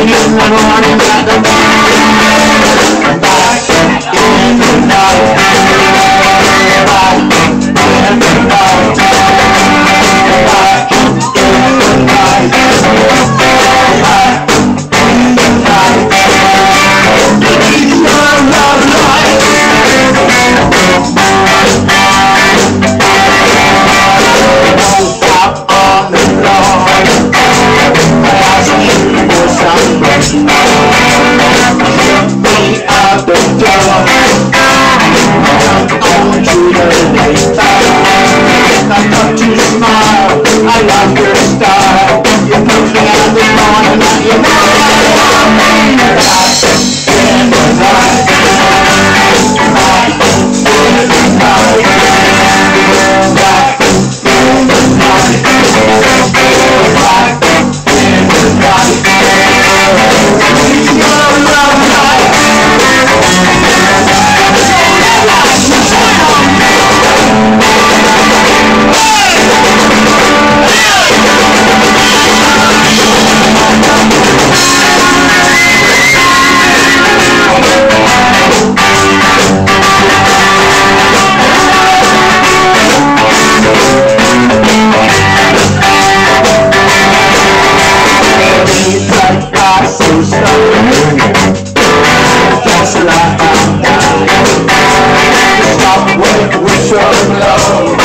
Even in the alone.